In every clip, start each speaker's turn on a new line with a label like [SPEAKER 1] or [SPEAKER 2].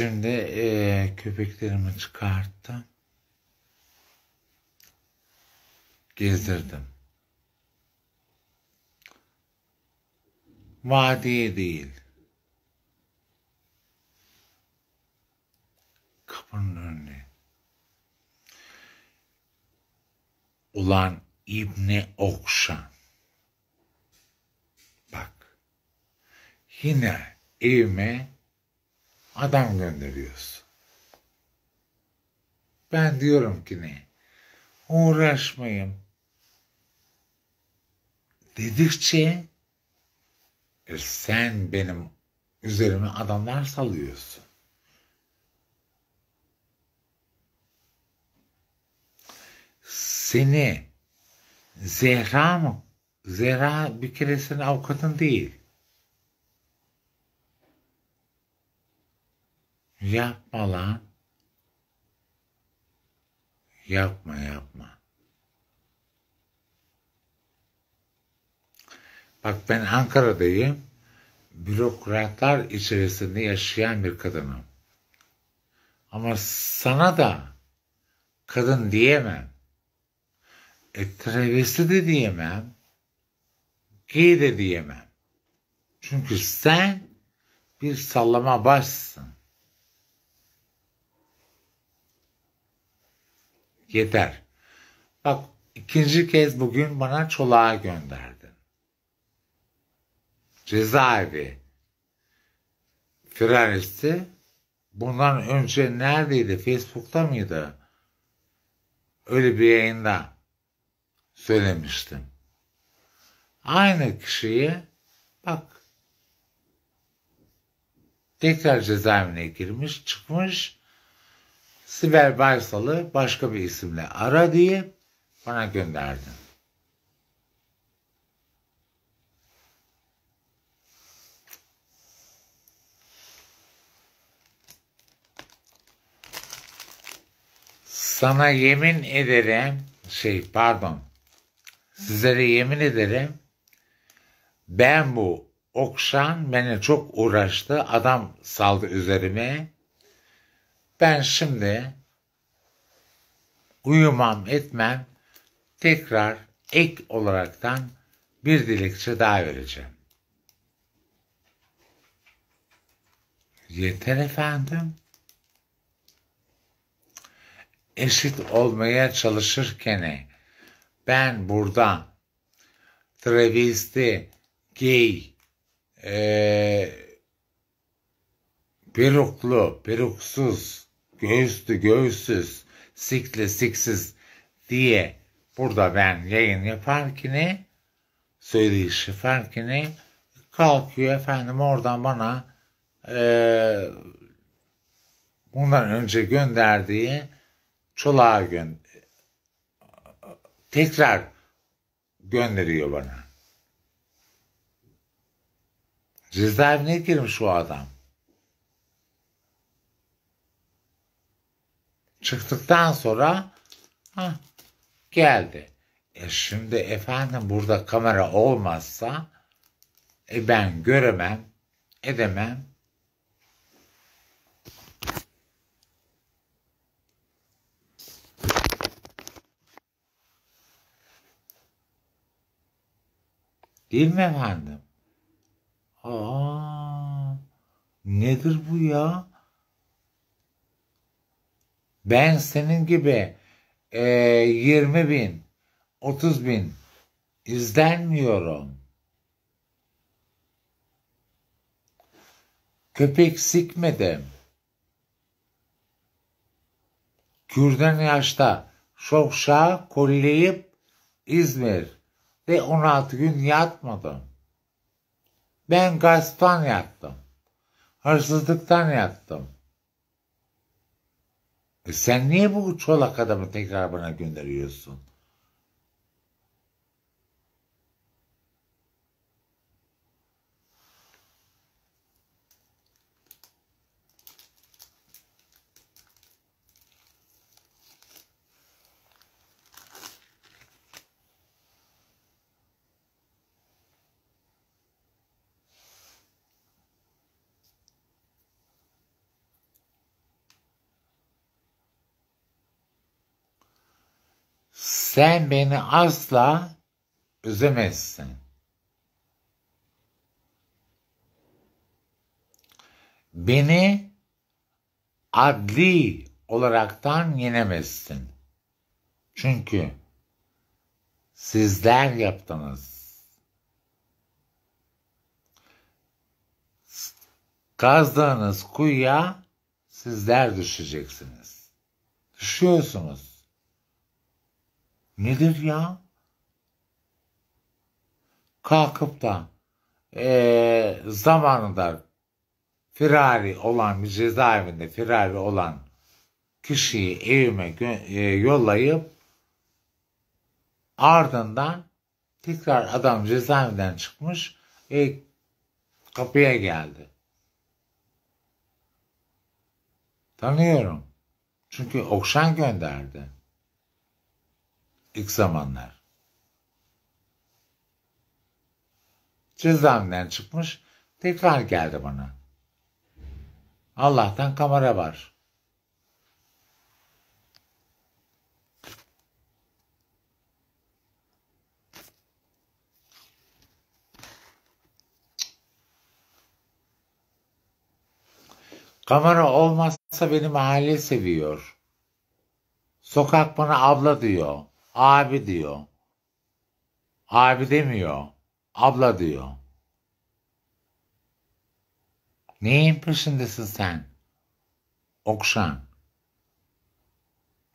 [SPEAKER 1] Şimdi e, köpeklerimi çıkarttım. Gezdirdim. Vadiye değil. Kapının önüne. Ulan İbni Okşan. Bak. Yine evime adam gönderiyorsun. Ben diyorum ki ne? Uğraşmayın. Dedikçe e sen benim üzerime adamlar salıyorsun. Seni Zehra mı? Zehra bir kere avukatın değil. Yapma lan. Yapma yapma. Bak ben Ankara'dayım. Bürokratlar içerisinde yaşayan bir kadınım. Ama sana da kadın diyemem. E travesti de diyemem. Gay de diyemem. Çünkü sen bir sallama başsın. Yeter. Bak ikinci kez bugün bana çolağa gönderdin. Cezaevi firaristi bundan önce neredeydi? Facebook'ta mıydı? Öyle bir yayında söylemiştim. Aynı kişiye bak tekrar cezaevine girmiş, çıkmış Sibel Baysal'ı başka bir isimle ara diye bana gönderdin. Sana yemin ederim, şey pardon, sizlere yemin ederim, ben bu Okşan beni çok uğraştı, adam saldı üzerime, ben şimdi uyumam etmem tekrar ek olaraktan bir dilekçe daha vereceğim. Yeter efendim. Eşit olmaya çalışırken ben burada travesti, gay, e, peruklu, peruksuz, göğüslü göğüssüz, sikli siksiz diye burada ben yayın yaparken söyleyiş yaparken kalkıyor efendim oradan bana e, bundan önce gönderdiği çolağa gö tekrar gönderiyor bana. Cezaevine girmiş o adam. Çıktıktan sonra ha, geldi. E şimdi efendim burada kamera olmazsa e ben göremem, edemem. Değil mi efendim? Aa, nedir bu ya? Ben senin gibi e, 20 bin, 30 bin izlenmiyorum. Köpek sikmedim. Kürden yaşta şokşa kolleyip İzmir ve 16 gün yatmadım. Ben gasptan yattım. Hırsızlıktan yattım. E sen niye bu çolak adamı tekrar bana gönderiyorsun? Sen beni asla üzemezsin. Beni adli olaraktan yenemezsin. Çünkü sizler yaptınız. Kazdığınız kuyuya sizler düşeceksiniz. Düşüyorsunuz. Nedir ya? Kalkıp da e, zamanında firari olan bir cezaevinde firari olan kişiyi evime e, yollayıp ardından tekrar adam cezaevinden çıkmış e, kapıya geldi. Tanıyorum. Çünkü Okşan gönderdi. İlk zamanlar. Cezaevinden çıkmış tekrar geldi bana. Allah'tan kamera var. Kamera olmazsa beni mahalle seviyor. Sokak bana abla diyor. Abi diyor. Abi demiyor. Abla diyor. Neyin peşindesin sen? Okşan.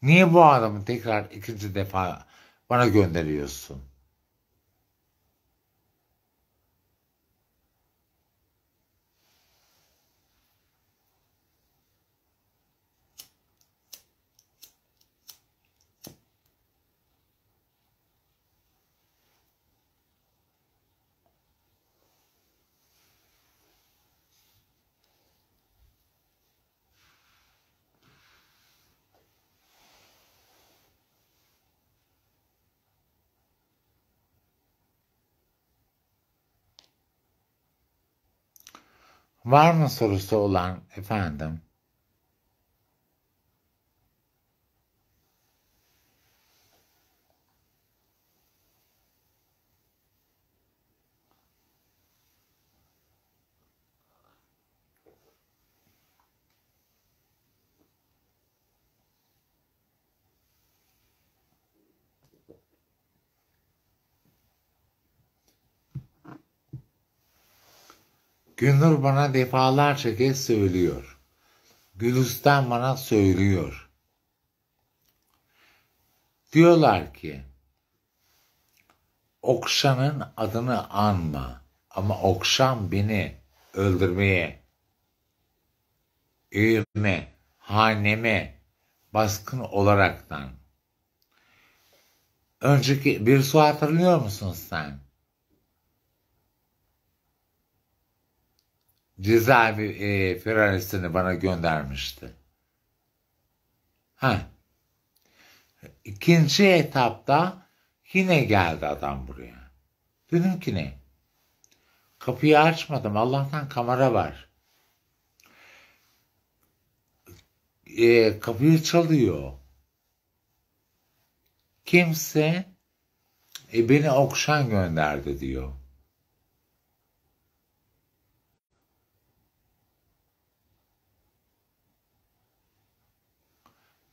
[SPEAKER 1] Niye bu adamı tekrar ikinci defa bana gönderiyorsun? Var mı sorusu olan efendim? Gündür bana defalarca kez söylüyor. Gülistan bana söylüyor. Diyorlar ki Okşan'ın adını anma ama Okşan beni öldürmeye, evime, haneme baskın olaraktan. Önceki bir su hatırlıyor musun sen? Cezaevi e, firaristini bana göndermişti. Ha. İkinci etapta yine geldi adam buraya. Dedim ki ne? Kapıyı açmadım. Allah'tan kamera var. E, kapıyı çalıyor. Kimse e, beni okşan gönderdi diyor.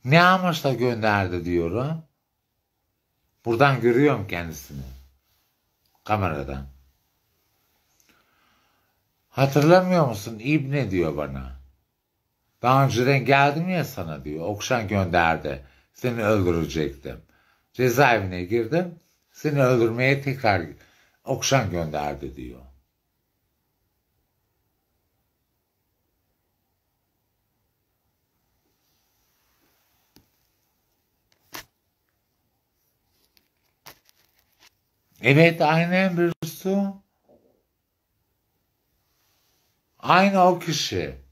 [SPEAKER 1] Ne amaçla gönderdi diyorum. Buradan görüyorum kendisini. Kameradan. Hatırlamıyor musun? İbne diyor bana. Daha önceden geldim ya sana diyor. Okşan gönderdi. Seni öldürecektim. Cezaevine girdim. Seni öldürmeye tekrar Okşan gönderdi diyor. Evet aynen bir su. Aynı o kişi.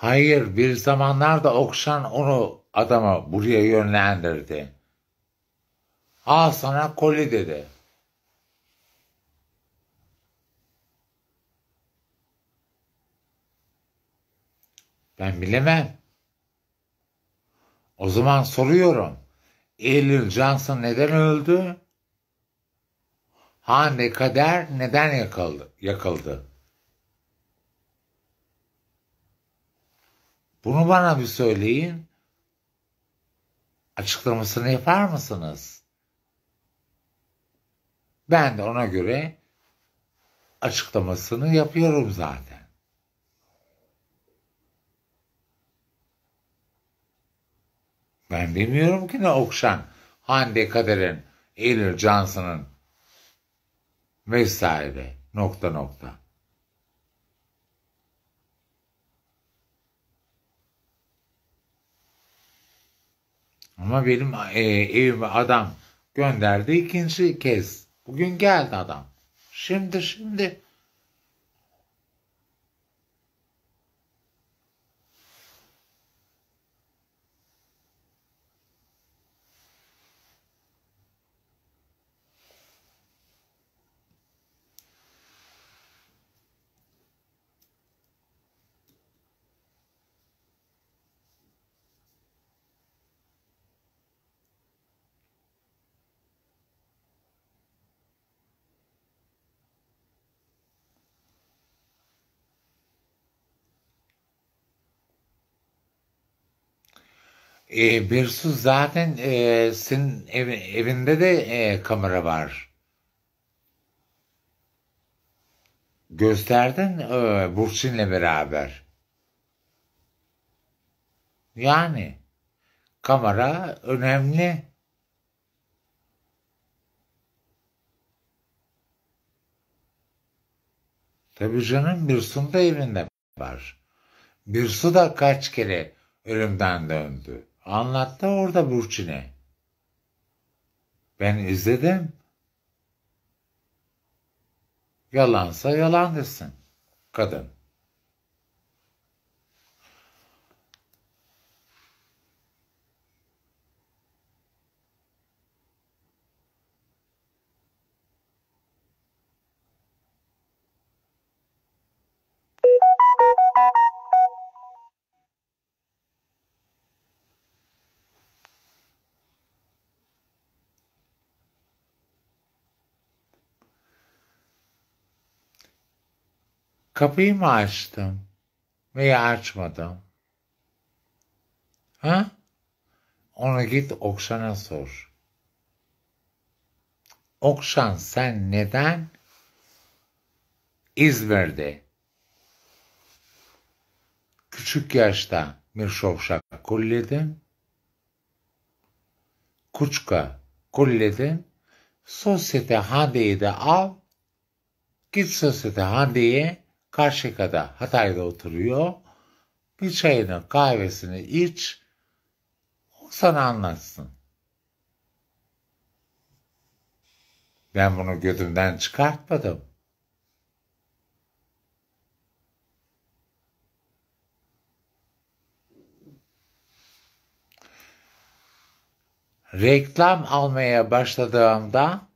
[SPEAKER 1] Hayır bir zamanlar da Okşan onu adama buraya yönlendirdi. Al sana koli dedi. Ben bilemem. O zaman soruyorum. Eylül Johnson neden öldü? Hande Kader neden yakıldı? yakıldı? Bunu bana bir söyleyin. Açıklamasını yapar mısınız? Ben de ona göre açıklamasını yapıyorum zaten. Ben bilmiyorum ki ne Okşan, Hande Kader'in, Eylül Johnson'ın vesaire nokta nokta. Ama benim e, evime adam gönderdi ikinci kez. Bugün geldi adam. Şimdi şimdi. E, Birsu zaten e, senin ev, evinde de e, kamera var. Gösterdin e, Burçin'le beraber. Yani kamera önemli. Tabii canım Birsun da evinde var. Birsu da kaç kere ölümden döndü. Anlattı orada Burçin'e. Ben izledim. Yalansa yalan desin. Kadın. Kapıyı mı açtım veya açmadım? Ha? Ona git Okşan'a sor. Okşan sen neden İzmir'de küçük yaşta bir şovşak kulledin? Kuçka kulledin. Sosyete Hande'yi de al. Git Sosyete Hande'ye Karşıyaka'da Hatay'da oturuyor. Bir çayını kahvesini iç. O sana anlatsın. Ben bunu gözümden çıkartmadım. Reklam almaya başladığımda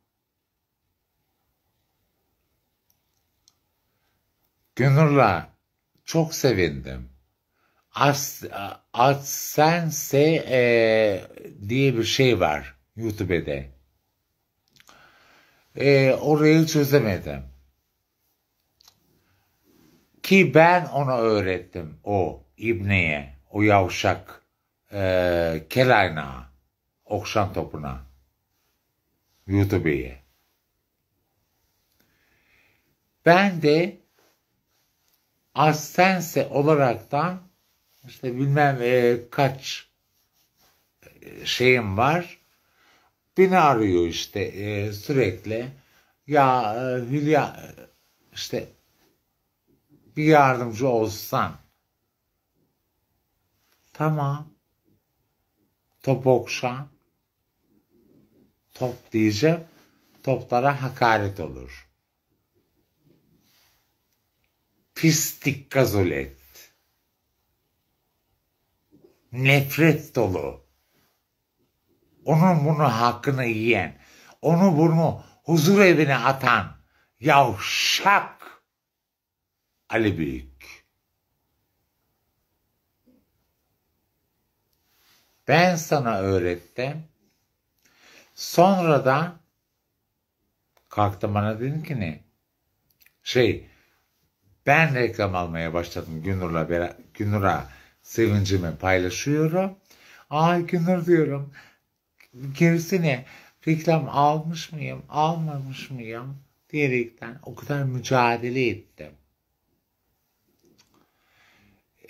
[SPEAKER 1] Gönülla çok sevindim. As, AdSense e, diye bir şey var YouTube'de. E, orayı çözemedim. Ki ben ona öğrettim o İbne'ye, o yavşak e, Kelayna, okşan topuna, YouTube'ye. Ben de Asense olaraktan işte bilmem e, kaç e, şeyim var. Beni arıyor işte e, sürekli. Ya e, Hülya işte bir yardımcı olsan. Tamam. Top okşan. Top diyeceğim. Toplara hakaret olur. Pislik gazolet. nefret dolu. Onun bunu hakkını yiyen, onu bunu huzur evine atan yavşak Ali Büyük. Ben sana öğrettim. Sonra da kalktım bana dedim ki ne? Şey ben reklam almaya başladım Günur'la Günur'a sevincimi paylaşıyorum. Ay Günür diyorum. Gerisini reklam almış mıyım, almamış mıyım diyerekten o kadar mücadele ettim.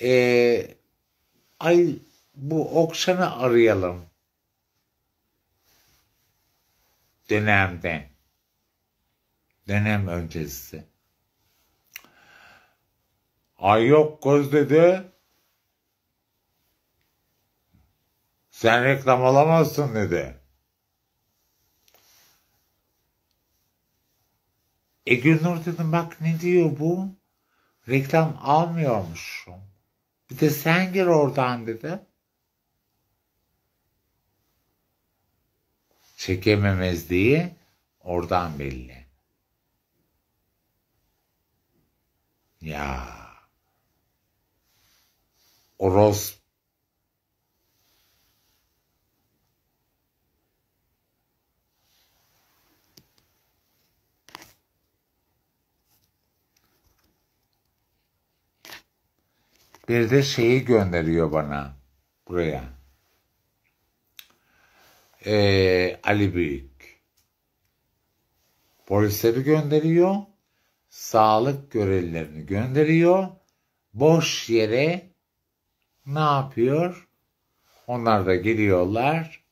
[SPEAKER 1] Ee, ay bu Okşan'ı arayalım. Dönemde. Dönem öncesi. Ay yok göz dedi. Sen reklam alamazsın dedi. E Gülnur dedim bak ne diyor bu? Reklam almıyormuşum. Bir de sen gir oradan dedi. Çekememezliği oradan belli. Ya. Oros Bir de şeyi gönderiyor bana buraya. Ee, Ali Büyük. Polisleri gönderiyor. Sağlık görevlilerini gönderiyor. Boş yere ne yapıyor? Onlar da geliyorlar.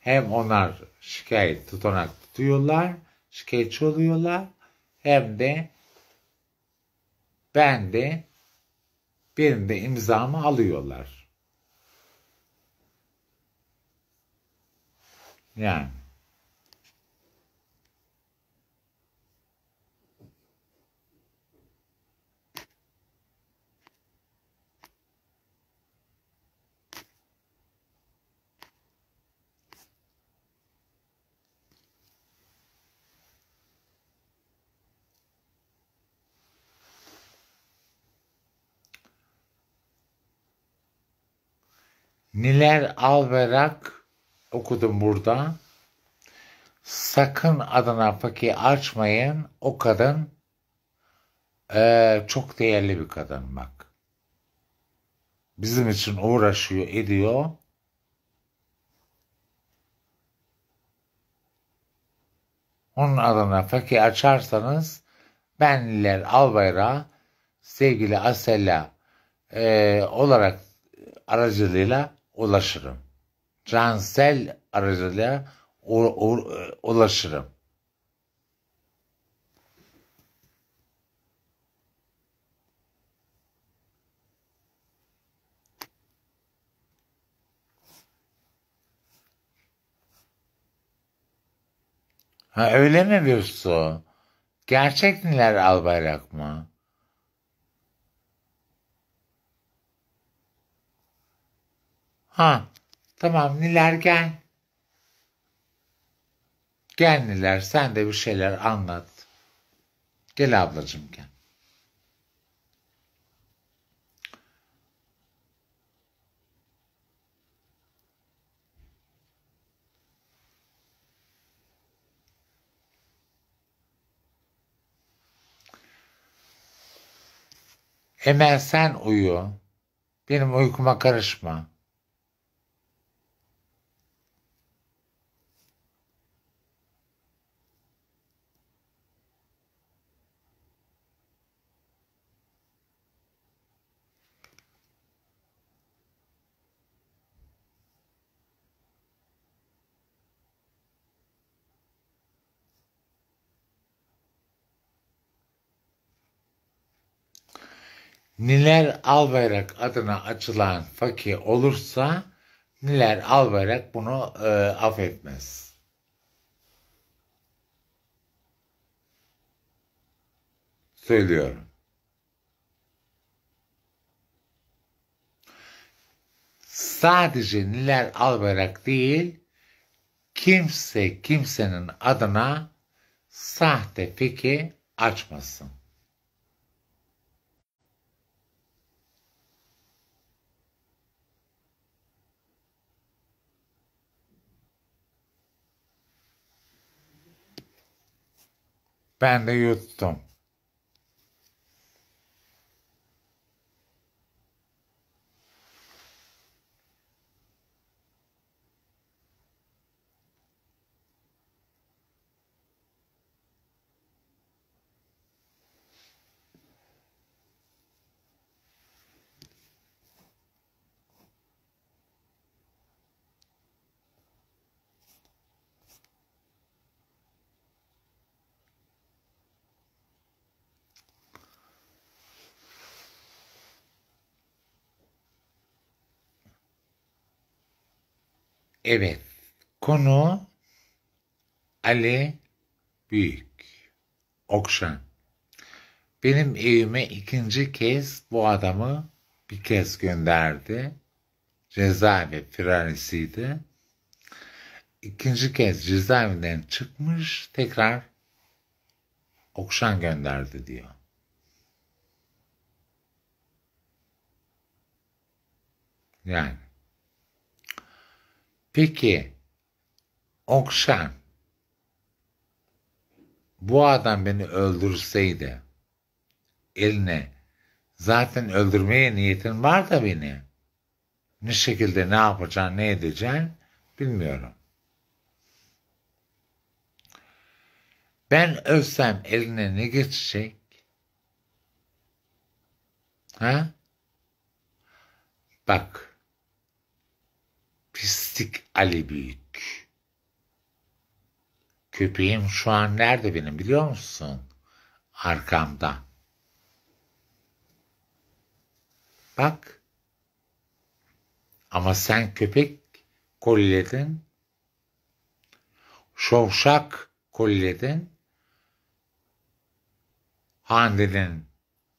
[SPEAKER 1] Hem onlar şikayet tutanak tutuyorlar, şikayetçi oluyorlar. Hem de ben de benim de imzamı alıyorlar. Yani. Niler Alberak okudum burada. Sakın adına fakir açmayın. O kadın e, çok değerli bir kadın bak. Bizim için uğraşıyor, ediyor. Onun adına fakir açarsanız ben Niler Albayrak sevgili Asella e, olarak aracılığıyla ulaşırım. Cansel aracılığıyla ulaşırım. Ha öyle mi diyorsun? Gerçek Niler Albayrak mı? Ha tamam Niler gel. Gel Niler sen de bir şeyler anlat. Gel ablacığım gel. Emel sen uyu. Benim uykuma karışma. Niler Albayrak adına açılan fakir olursa Niler Albayrak bunu e, affetmez. Söylüyorum. sadece Niler Albayrak değil, kimse kimsenin adına sahte fikir açmasın. Ben de yuttum. Evet. Konu Ali Büyük. Okşan. Benim evime ikinci kez bu adamı bir kez gönderdi. Cezaevi firarisiydi. İkinci kez cezaevinden çıkmış tekrar Okşan gönderdi diyor. Yani Peki Okşan bu adam beni öldürseydi eline zaten öldürmeye niyetin var da beni. Ne şekilde ne yapacaksın ne edeceksin bilmiyorum. Ben ölsem eline ne geçecek? Ha? Bak Ali Büyük. Köpeğim şu an nerede benim biliyor musun? Arkamda. Bak. Ama sen köpek kolledin. Şovşak kolledin. Hande'nin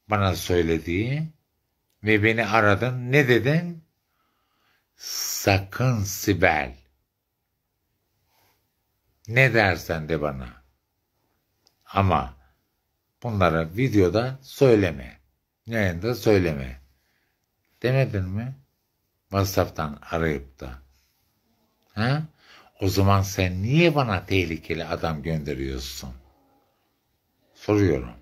[SPEAKER 1] bana söylediği ve beni aradın. Ne dedin? Sakın Sibel. Ne dersen de bana. Ama bunları videoda söyleme. Yayında söyleme. Demedin mi? WhatsApp'tan arayıp da. Ha? O zaman sen niye bana tehlikeli adam gönderiyorsun? Soruyorum.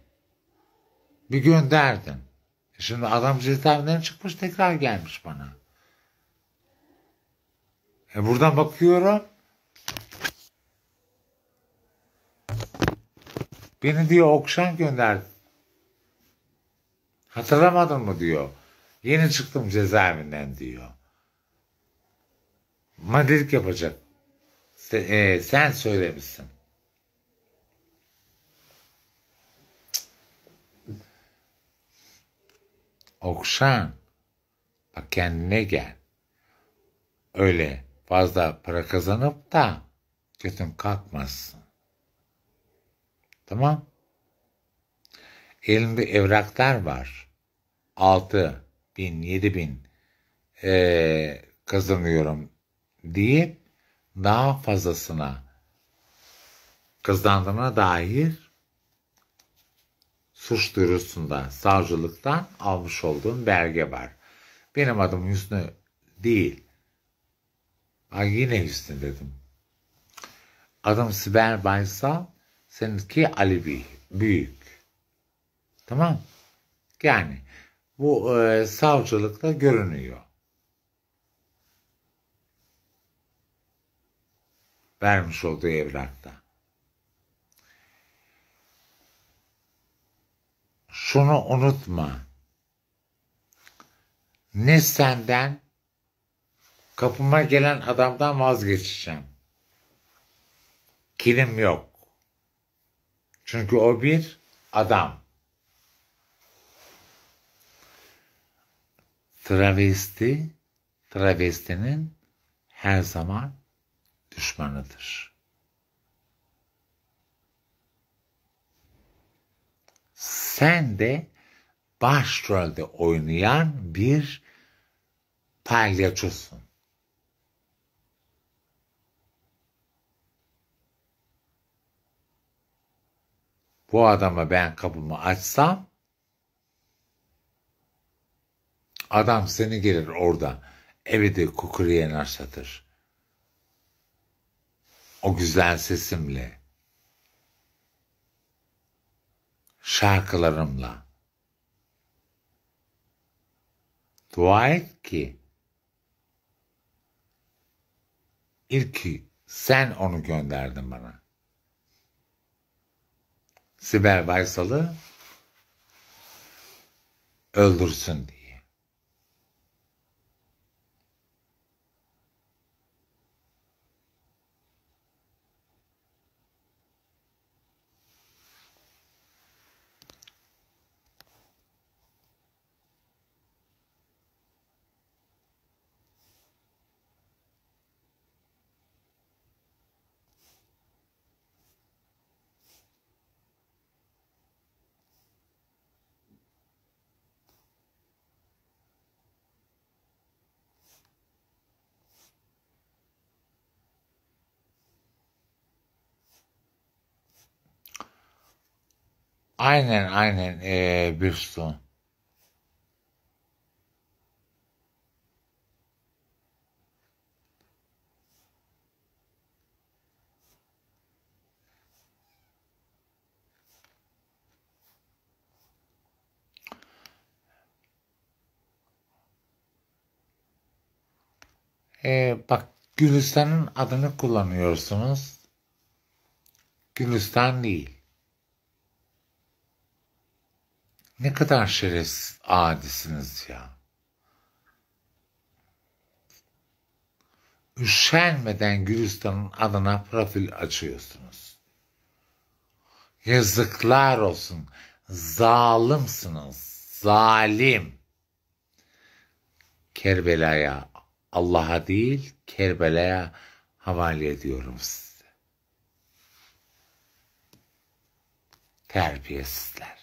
[SPEAKER 1] Bir gönderdin. Şimdi adam cezaevinden çıkmış tekrar gelmiş bana. E buradan bakıyorum. Beni diyor Okşan gönderdi. Hatırlamadın mı diyor. Yeni çıktım cezaevinden diyor. Madrid yapacak. Sen, e, sen söylemişsin. Okşan. Bak kendine gel. Öyle fazla para kazanıp da götün kalkmasın. Tamam. Elimde evraklar var. Altı bin, yedi bin ee, kazanıyorum deyip daha fazlasına kazandığına dair suç duyurusunda savcılıktan almış olduğum belge var. Benim adım Hüsnü değil. Ay yine Hüsnü dedim. Adım Sibel Baysal, seninki Ali Büyük. Tamam. Yani bu e, savcılıkta görünüyor. Vermiş olduğu evrakta. Şunu unutma. Ne senden Kapıma gelen adamdan vazgeçeceğim. Kilim yok. Çünkü o bir adam. Travesti, travestinin her zaman düşmanıdır. Sen de başrolde oynayan bir palyaçosun. Bu adama ben kapımı açsam adam seni gelir orada evde kukuriyener satır. O güzel sesimle şarkılarımla dua et ki ilk sen onu gönderdin bana. Sibel Baysal'ı öldürsün diye. Aynen aynen ee, su. Ee, bak Gülistan'ın adını kullanıyorsunuz. Gülistan değil. Ne kadar şerefsiz adisiniz ya. Üşenmeden Gülistan'ın adına profil açıyorsunuz. Yazıklar olsun. Zalimsiniz. Zalim. Kerbela'ya Allah'a değil Kerbela'ya havale ediyorum size. Terbiyesizler.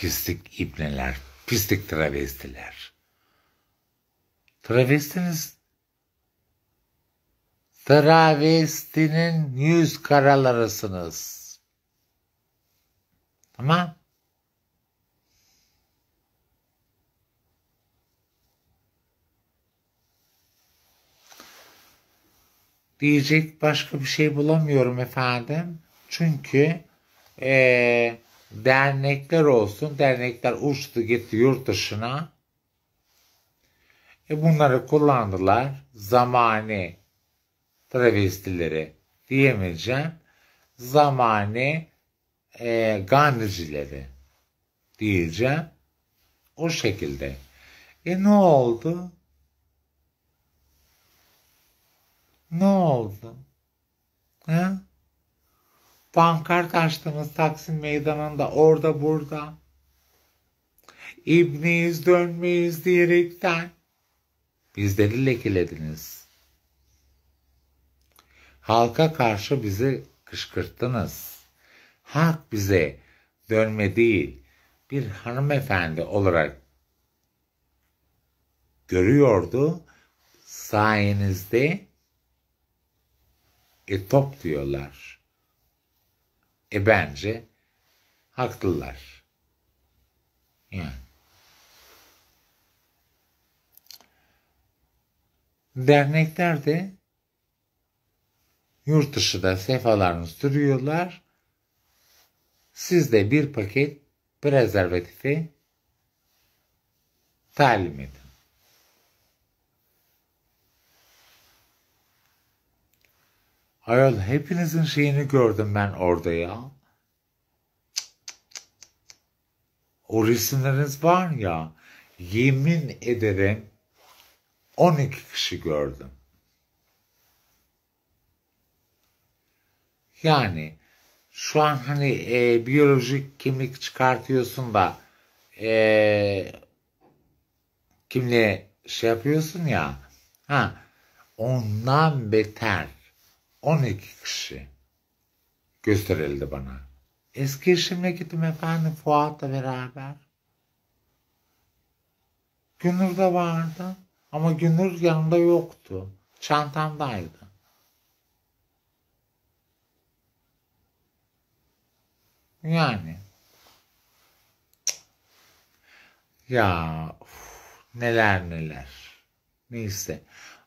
[SPEAKER 1] Pislik ibneler, pislik travestiler. Travestiniz travestinin yüz karalarısınız. Tamam. Diyecek başka bir şey bulamıyorum efendim. Çünkü ee, dernekler olsun. Dernekler uçtu gitti yurt dışına. E bunları kullandılar. Zamani travestileri diyemeyeceğim. Zamani e, Gandhicileri diyeceğim. O şekilde. E ne oldu? Ne oldu? Ha? Pankart açtınız Taksim Meydanı'nda orada burada. İbniyiz dönmeyiz diyerekten. Bizleri lekelediniz. Halka karşı bizi kışkırttınız. Halk bize dönme değil bir hanımefendi olarak görüyordu. Sayenizde etop diyorlar. E bence haklılar. Yani. Dernekler de yurt dışında sefalarını sürüyorlar. Siz de bir paket prezervatifi talim edin. Ayol hepinizin şeyini gördüm ben orada ya. O resimleriniz var ya yemin ederim 12 kişi gördüm. Yani şu an hani e, biyolojik kimlik çıkartıyorsun da e, kimliğe şey yapıyorsun ya ha ondan beter 12 kişi gösterildi bana. Eski eşimle gittim efendim Fuat'la beraber. Günür de vardı ama Günür yanında yoktu. Çantamdaydı. Yani. Ya uf, neler neler. Neyse.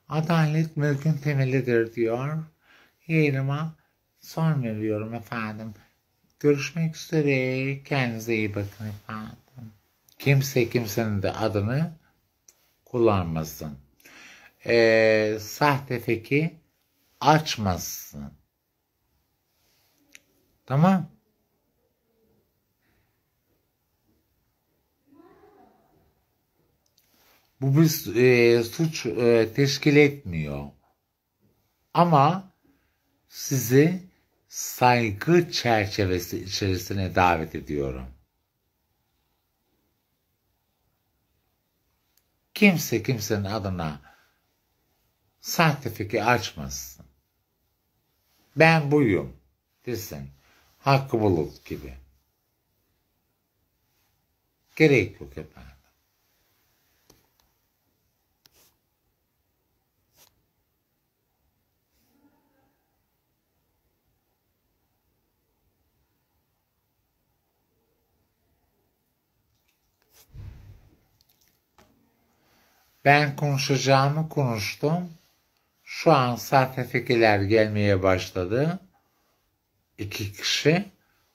[SPEAKER 1] Adalet mülkün temelidir diyor. Yayınıma son veriyorum efendim. Görüşmek üzere. Kendinize iyi bakın efendim. Kimse kimsenin de adını kullanmasın. Ee, sahte feki açmasın. Tamam. Bu bir e, suç e, teşkil etmiyor. Ama sizi saygı çerçevesi içerisine davet ediyorum. Kimse kimsenin adına sertifike açmasın. Ben buyum desin. Hakkı bulut gibi. Gerek yok efendim. Ben konuşacağımı konuştum. Şu an sertifikeler gelmeye başladı. İki kişi.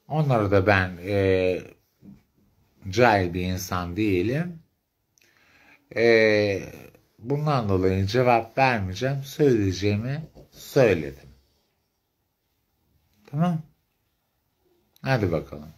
[SPEAKER 1] Onları da ben e, cahil bir insan değilim. E, bundan dolayı cevap vermeyeceğim. Söyleyeceğimi söyledim. Tamam. Hadi bakalım.